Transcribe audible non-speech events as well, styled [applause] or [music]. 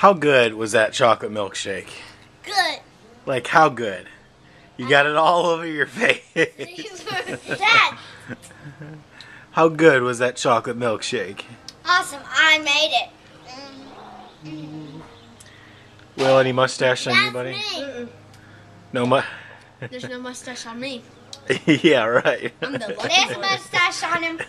How good was that chocolate milkshake? Good. Like how good? You got it all over your [laughs] face. [laughs] How good was that chocolate milkshake? Awesome. I made it. Mm-hmm. Will any mustache on That's you, buddy? No mu- There's no mustache on me. [laughs] yeah, right. I'm the There's a mustache on him.